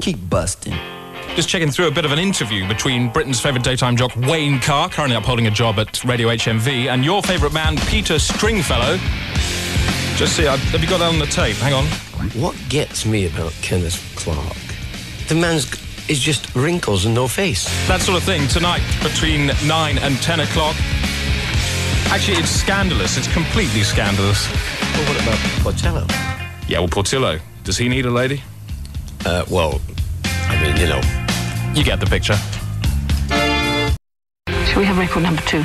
Keep busting. Just checking through a bit of an interview between Britain's favourite daytime jock Wayne Carr, currently upholding a job at Radio HMV, and your favourite man Peter Stringfellow. Just see, have you got that on the tape? Hang on. What gets me about Kenneth Clark? The man's is just wrinkles and no face. That sort of thing tonight between 9 and 10 o'clock. Actually, it's scandalous. It's completely scandalous. Well, what about Portillo? Yeah, well, Portillo, does he need a lady? Uh, well, I mean, you know, You get the picture. Shall we have record number two?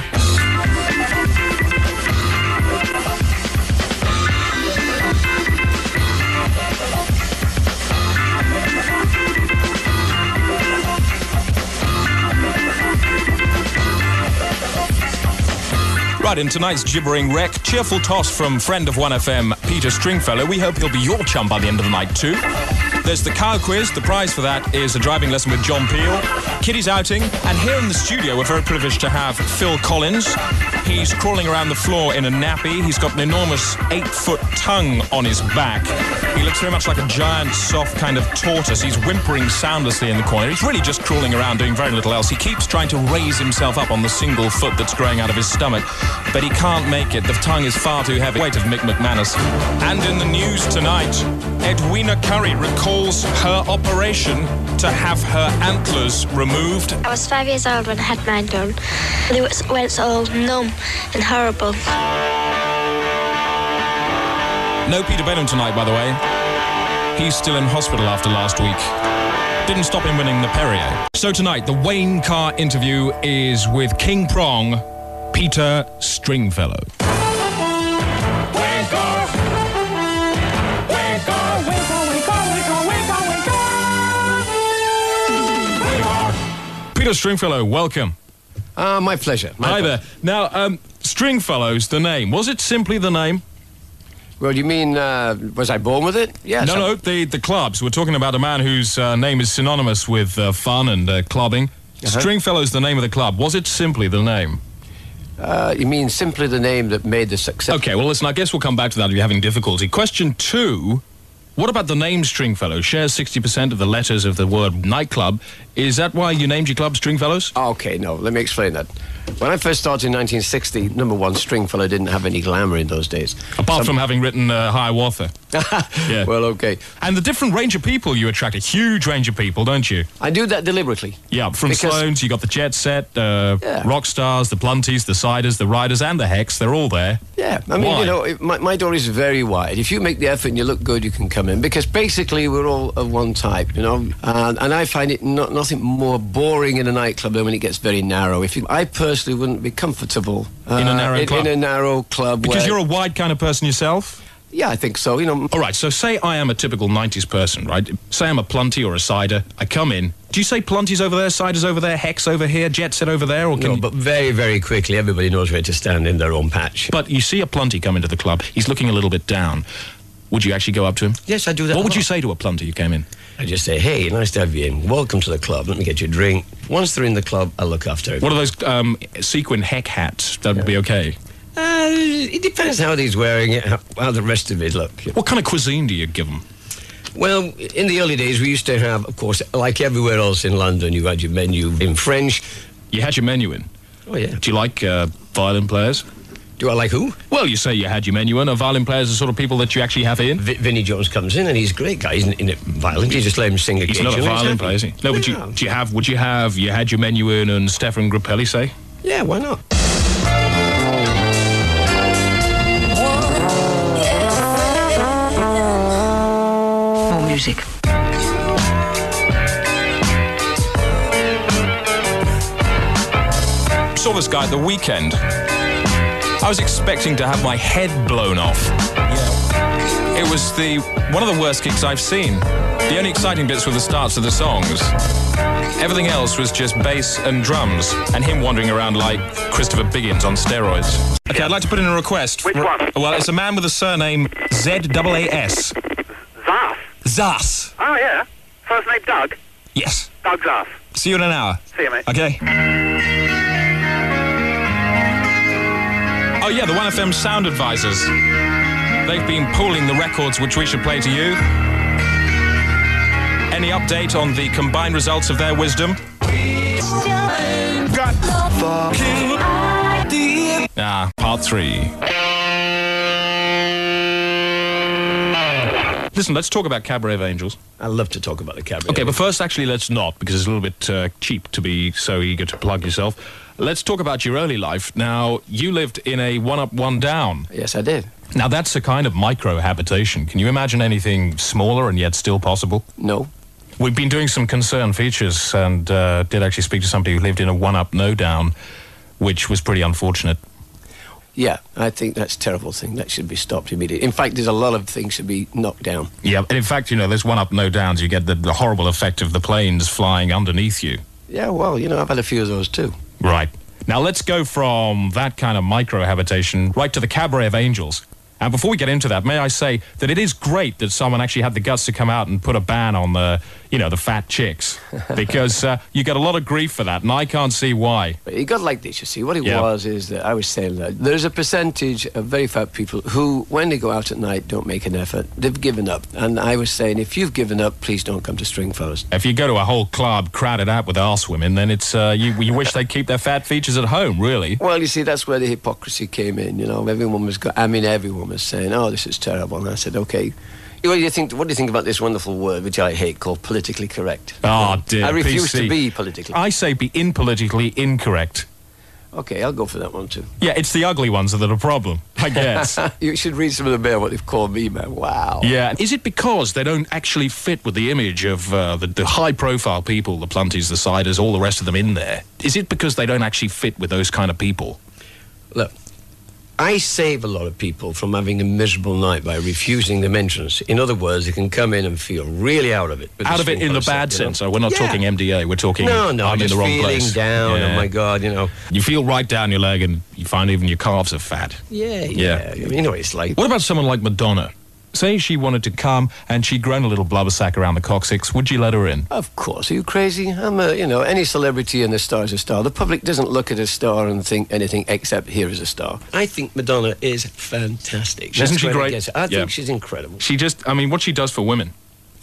Right, in tonight's gibbering wreck, cheerful toss from friend of 1FM, Peter Stringfellow. We hope he'll be your chum by the end of the night, too. There's the cow quiz. The prize for that is a driving lesson with John Peel. Kitty's outing. And here in the studio, we're very privileged to have Phil Collins. He's crawling around the floor in a nappy. He's got an enormous eight foot tongue on his back. He looks very much like a giant, soft kind of tortoise. He's whimpering soundlessly in the corner. He's really just crawling around doing very little else. He keeps trying to raise himself up on the single foot that's growing out of his stomach, but he can't make it. The tongue is far too heavy. Weight of Mick McManus. And in the news tonight, Edwina Currie recalls her operation to have her antlers removed. I was five years old when I had mine done. And it was when it's all numb and horrible. No Peter Baynham tonight, by the way. He's still in hospital after last week. Didn't stop him winning the Perrier. So tonight, the Wayne Carr interview is with King Prong, Peter Stringfellow. Peter Stringfellow, welcome. uh, my pleasure. My Hi pleasure. there. Now, um, Stringfellow's the name. Was it simply the name? Well, you mean, uh, was I born with it? Yes. No, no, the, the clubs. We're talking about a man whose uh, name is synonymous with uh, fun and uh, clubbing. Uh-huh. Stringfellow's the name of the club. Was it simply the name? Uh, you mean simply the name that made the success? Okay, well, listen, I guess we'll come back to that if you're having difficulty. Question two What about the name Stringfellow? Shares 60% of the letters of the word nightclub. Is that why you named your club Stringfellows? Okay, no, let me explain that. When I first started in 1960, number one, Stringfellow didn't have any glamour in those days. Apart Some- from having written uh, Hiawatha. Yeah. Well, okay. And the different range of people you attract, a huge range of people, don't you? I do that deliberately. Yeah, from Because- Sloane's, you got the Jet Set, uh, Yeah. rock stars, the Plunties, the Siders, the Riders, and the Hex. They're all there. Yeah, I mean, Why? you know, it, my, my door is very wide. If you make the effort and you look good, you can come in because basically we're all of one type, you know. And, and I find it not, nothing more boring in a nightclub than when it gets very narrow. If you, I personally wouldn't be comfortable uh, In a narrow in, club? in a narrow club. Because where- you're a wide kind of person yourself. yeah, I think so. You know, All right, so say I am a typical 90s person, right? Say I'm a Plunty or a Cider. I come in. Do you say Plunties over there, Ciders over there, Hex over here, Jet Set over there? Or can no, you- but very, very quickly, everybody knows where to stand in their own patch. but you see a Plunty come into the club. He's looking a little bit down. Would you actually go up to him? Yes, I do that. What would you say to a Plunty who came in? I just say, hey, nice to have you in. Welcome to the club. Let me get you a drink. Once they're in the club, I'll look after it. What are those um, sequin heck hats? That would be okay. Uh, it depends how he's wearing it, how, how the rest of it look. What kind of cuisine do you give them? Well, in the early days, we used to have, of course, like everywhere else in London, you had your menu in French. You had your menu in. Oh, yeah. Do you like uh, violin players? Do I like who? Well, you say you had your menu in. Are violin players the sort of people that you actually have in? V- Vinnie Jones comes in and he's a great guy. He's in, it violent. You just let him sing a He's not a violin player, is he? No, but you, do you have? Would you have? You had your menu in, and Stefan Grappelli say? Yeah, why not? Music. Saw this guy at the weekend. I was expecting to have my head blown off. Yeah. It was the one of the worst gigs I've seen. The only exciting bits were the starts of the songs. Everything else was just bass and drums, and him wandering around like Christopher Biggins on steroids. Okay, I'd like to put in a request. Which one? Well, it's a man with a surname Z A A S. Zaf. Zas. Oh, yeah. First name Doug. Yes. Doug Zaf. See you in an hour. See you, mate. Okay. Oh yeah, the 1FM sound advisors. They've been pooling the records which we should play to you. Any update on the combined results of their wisdom? Ah, part three. Listen, let's talk about Cabaret of Angels. I love to talk about the cabaret. Okay, but first, actually, let's not, because it's a little bit uh, cheap to be so eager to plug yourself. Let's talk about your early life. Now, you lived in a one up, one down. Yes, I did. Now, that's a kind of micro habitation. Can you imagine anything smaller and yet still possible? No. We've been doing some concern features and uh, did actually speak to somebody who lived in a one up, no down, which was pretty unfortunate. Yeah, I think that's a terrible thing. That should be stopped immediately. In fact, there's a lot of things should be knocked down. Yeah, and in fact, you know, there's one up, no downs. You get the, the horrible effect of the planes flying underneath you. Yeah, well, you know, I've had a few of those too. Right. Now let's go from that kind of micro habitation right to the Cabaret of Angels. And before we get into that, may I say that it is great that someone actually had the guts to come out and put a ban on the, you know, the fat chicks, because uh, you get a lot of grief for that, and I can't see why. It got like this, you see. What it Yeah. was is that I was saying that there's a percentage of very fat people who, when they go out at night, don't make an effort. They've given up. And I was saying, if you've given up, please don't come to Stringfellows. If you go to a whole club crowded out with arse women, then it's uh, you, you wish they'd keep their fat features at home, really. Well, you see, that's where the hypocrisy came in. You know, everyone was, go- I mean, everyone was saying, "Oh, this is terrible," and I said, "Okay." What do you think? What do you think about this wonderful word, which I hate, called politically correct? Oh dear. I refuse PC. to be politically. I say be impolitically incorrect. Okay, I'll go for that one too. Yeah, it's the ugly ones that are the problem, I guess. You should read some of the mail. What they've called me, man. Wow. Yeah. Is it because they don't actually fit with the image of uh, the, the high profile people, the Plunties, the Siders, all the rest of them in there? Is it because they don't actually fit with those kind of people? Look, I save a lot of people from having a miserable night by refusing them entrance. In other words, they can come in and feel really out of it. Out of it in the bad you know. sense. So we're not Yeah. talking MDA. We're talking No, no, I'm in the wrong feeling place. down. Oh yeah. Oh my God, you know. You feel right down your leg and you find even your calves are fat. Yeah, Yeah. yeah. You know it's like. What about someone like Madonna? Say she wanted to come and she'd grown a little blubber sack around the coccyx. Would you let her in? Of course, are you crazy? I'm a, you know, any celebrity and a star is a star. The public doesn't look at a star and think anything except here is a star. I think Madonna is fantastic. Isn't That's she great? gets- I think she's incredible. She just, I mean, what she does for women.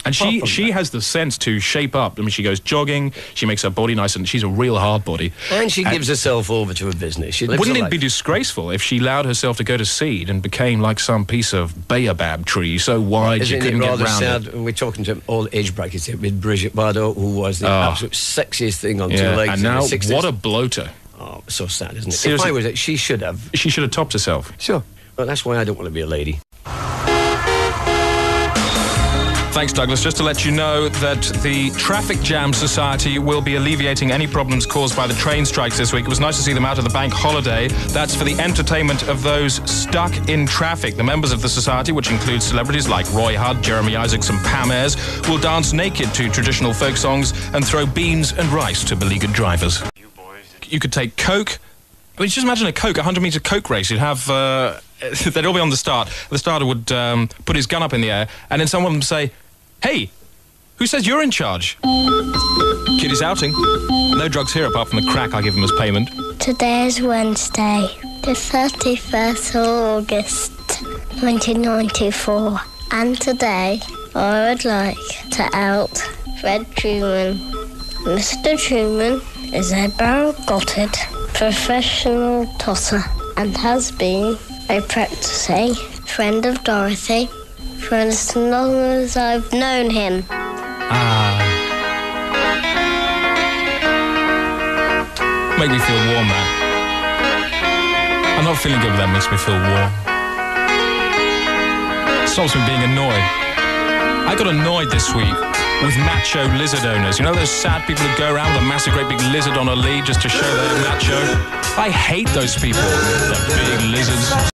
And she, she that. has the sense to shape up. I mean, she goes jogging, she makes her body nice, and she's a real hard body. And she gives herself over to her business. She lives Wouldn't it life. be disgraceful if she allowed herself to go to seed and became like some piece of baobab tree so wide you Isn't it couldn't get rather round sad it? we're talking to all age brackets here with Brigitte Bardot, who was the Oh. absolute sexiest thing on two legs and in now the 60s. what a bloater. Oh, so sad, isn't it? Seriously. If I was it, she should have. She should have topped herself. Sure. Well, that's why I don't want to be a lady. Thanks, Douglas. Just to let you know that the Traffic Jam Society will be alleviating any problems caused by the train strikes this week. It was nice to see them out of the bank holiday. That's for the entertainment of those stuck in traffic. The members of the society, which includes celebrities like Roy Hudd, Jeremy Isaacs, and Pam Ayres, will dance naked to traditional folk songs and throw beans and rice to beleaguered drivers. You could take Coke. I mean, just imagine a Coke, a 100 metre Coke race. You'd have, uh, they'd all be on the start. The starter would um, put his gun up in the air, and then someone would say, Hey, who says you're in charge? Kitty's outing. No drugs here apart from the crack I give him as payment. Today is Wednesday, the 31st of August, 1994. And today, I would like to out Fred Trueman. Mr. Trueman is a barrel-gotted professional tosser and has been a practicing friend of Dorothy for as long as I've known him. Ah. Make me feel warm, man. I'm not feeling good, but that makes me feel warm. Stops me being annoyed. I got annoyed this week with macho lizard owners. You know those sad people who go around with a massive, great big lizard on a lead just to show they're macho? I hate those people. They're big lizards.